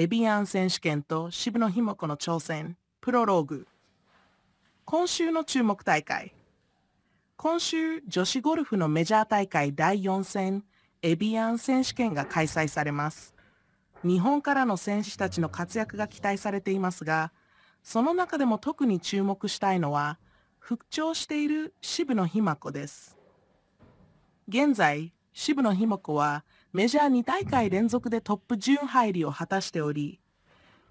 エビアン選手権と渋野日向子の挑戦、プロローグ。今週の注目大会。今週、女子ゴルフのメジャー大会第4戦、エビアン選手権が開催されます。日本からの選手たちの活躍が期待されていますが、その中でも特に注目したいのは、復調している渋野日向子です。現在、渋野日向子はメジャー2大会連続でトップ10入りを果たしており、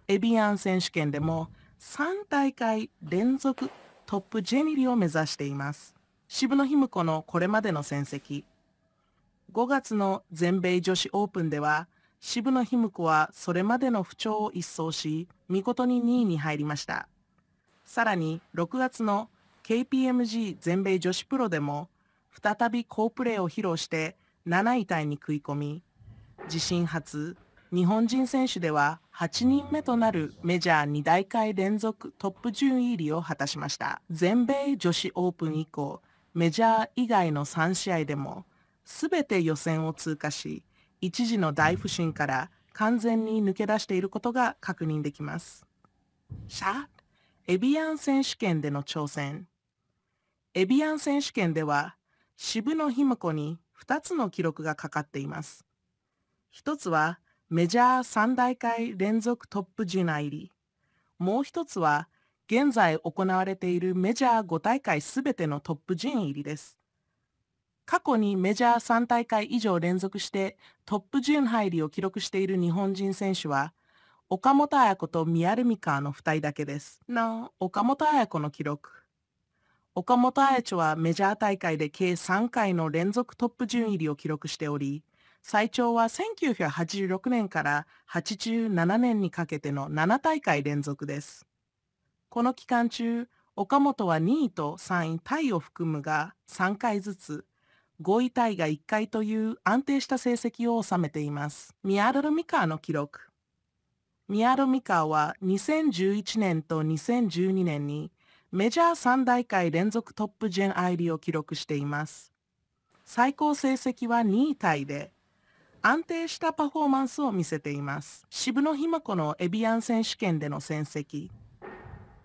エビアン選手権でも3大会連続トップ10入りを目指しています。渋野日向子のこれまでの戦績。5月の全米女子オープンでは、渋野日向子はそれまでの不調を一掃し、見事に2位に入りました。さらに6月の KPMG 全米女子プロでも、再び好プレーを披露して7位タイに食い込み、自身初、日本人選手では8人目となるメジャー2大会連続トップ順位入りを果たしました。全米女子オープン以降、メジャー以外の3試合でも、すべて予選を通過し、一時の大不振から完全に抜け出していることが確認できます。シャエビアン選手権での挑戦。エビアン選手権では、渋野日向子に2つの記録がかかっています。一つはメジャー3大会連続トップ10入り。もう一つは現在行われているメジャー5大会すべてのトップ10入りです。過去にメジャー3大会以上連続してトップ10入りを記録している日本人選手は岡本彩子と宮ルミカーの2人だけです。なお岡本彩子の記録。岡本彩子はメジャー大会で計3回の連続トップ順位入りを記録しており、最長は1986年から87年にかけての7大会連続です。この期間中、岡本は2位と3位タイを含むが3回ずつ、5位タイが1回という安定した成績を収めています。ミアルルミカーの記録。ミアルミカーは2011年と2012年にメジャー3大会連続トップ10入りを記録しています。最高成績は2位タイで、安定したパフォーマンスを見せています。渋野日向子のエビアン選手権での戦績。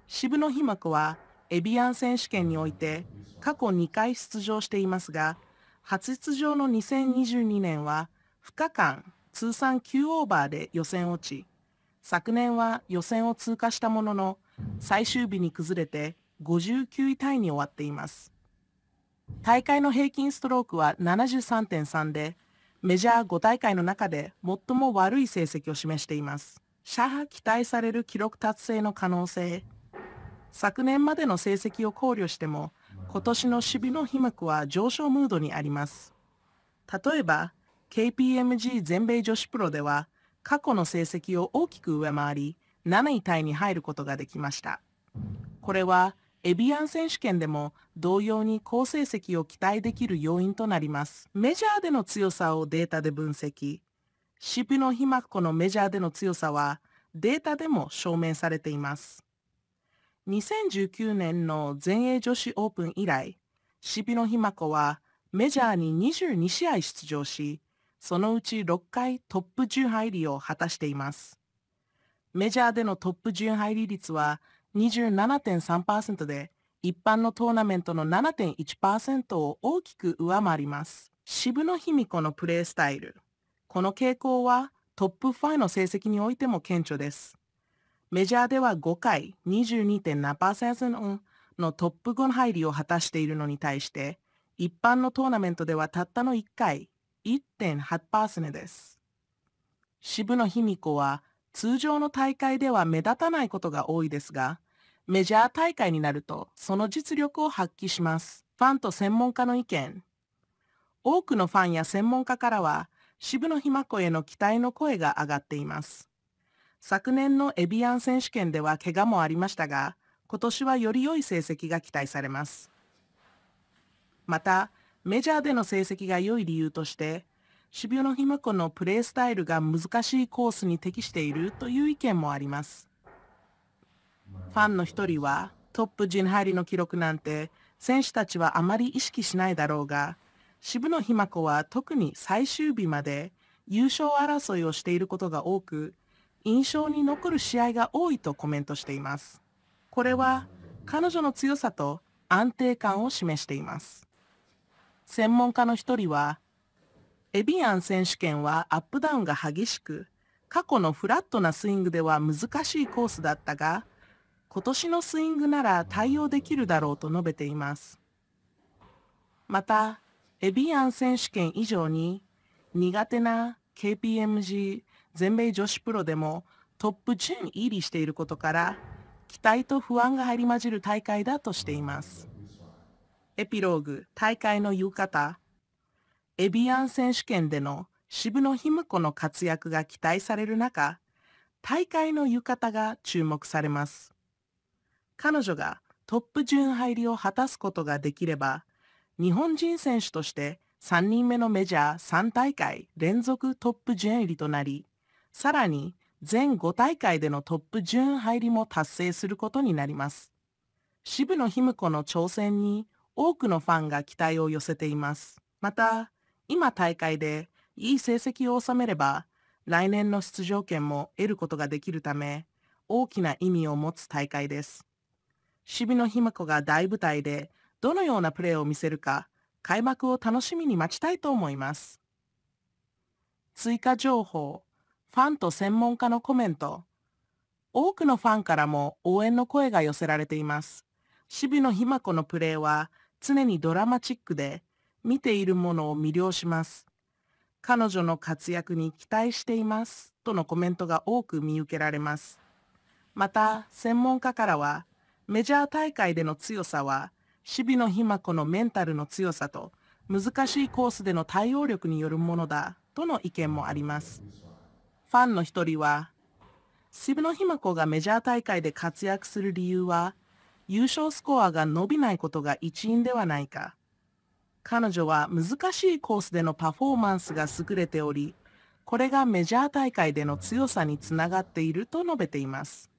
渋野日向子はエビアン選手権において過去2回出場していますが、初出場の2022年は2日間通算9オーバーで予選落ち、昨年は予選を通過したものの最終日に崩れて59位タイに終わっています。大会の平均ストロークは73.3で、メジャー5大会の中で最も悪い成績を示しています。シャハ期待される記録達成の可能性。昨年までの成績を考慮しても、今年の守備の被膜は上昇ムードにあります。例えば、KPMG 全米女子プロでは、過去の成績を大きく上回り、7位タイに入ることができました。これはエビアン選手権でも同様に好成績を期待できる要因となります。メジャーでの強さをデータで分析。渋野日向子のメジャーでの強さはデータでも証明されています。2019年の全英女子オープン以来、渋野日向子はメジャーに22試合出場し、そのうち6回トップ10入りを果たしています。メジャーでのトップ10入り率は27.3%で、一般のトーナメントの7.1%を大きく上回ります。渋野卑弥子のプレースタイル。この傾向はトップ5の成績においても顕著です。メジャーでは5回22.7%のトップ5入りを果たしているのに対して、一般のトーナメントではたったの1回1.8%です。渋野卑弥子は通常の大会では目立たないことが多いですが、メジャー大会になるとその実力を発揮します。ファンと専門家の意見。多くのファンや専門家からは、渋野日向子への期待の声が上がっています。昨年のエビアン選手権では怪我もありましたが、今年はより良い成績が期待されます。また、メジャーでの成績が良い理由として、渋野日向子のプレースタイルが難しいコースに適しているという意見もあります。ファンの一人はトップ陣入りの記録なんて選手たちはあまり意識しないだろうが、渋野日向子は特に最終日まで優勝争いをしていることが多く、印象に残る試合が多いとコメントしています。これは彼女の強さと安定感を示しています。専門家の一人は、エビアン選手権はアップダウンが激しく、過去のフラットなスイングでは難しいコースだったが、今年のスイングなら対応できるだろうと述べています。また、エビアン選手権以上に苦手な KPMG 全米女子プロでもトップ10入りしていることから期待と不安が入り混じる大会だとしています。エピローグ大会の夕方エビアン選手権での渋野日向子の活躍が期待される中大会の浴衣が注目されます。彼女がトップ順入りを果たすことができれば日本人選手として3人目のメジャー3大会連続トップ順入りとなりさらに全5大会でのトップ順入りも達成することになります。渋野日向子の挑戦に多くのファンが期待を寄せています。また、今大会でいい成績を収めれば、来年の出場権も得ることができるため、大きな意味を持つ大会です。渋野日向子が大舞台でどのようなプレーを見せるか、開幕を楽しみに待ちたいと思います。追加情報ファンと専門家のコメント。多くのファンからも応援の声が寄せられています。渋野日向子のプレーは常にドラマチックで、見ているものを魅了します。彼女の活躍に期待しています。とのコメントが多く見受けられます。また、専門家からは、メジャー大会での強さは、渋野日向子のメンタルの強さと、難しいコースでの対応力によるものだ、との意見もあります。ファンの一人は、渋野日向子がメジャー大会で活躍する理由は、優勝スコアが伸びないことが一因ではないか。彼女は難しいコースでのパフォーマンスが優れており、これがメジャー大会での強さにつながっていると述べています。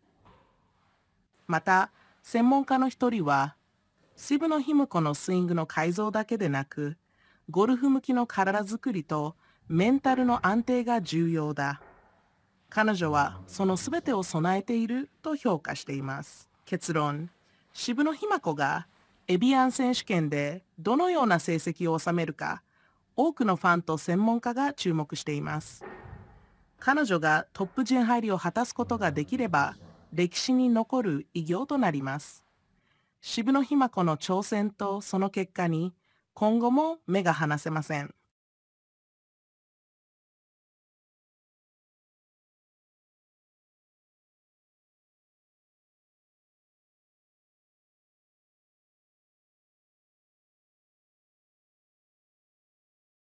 また、専門家の一人は、渋野日向子のスイングの改造だけでなく、ゴルフ向きの体づくりとメンタルの安定が重要だ。彼女はその全てを備えていると評価しています。結論、渋野日向子がエビアン選手権でどのような成績を収めるか、多くのファンと専門家が注目しています。彼女がトップ陣入りを果たすことができれば、歴史に残る偉業となります。渋野日向子の挑戦とその結果に、今後も目が離せません。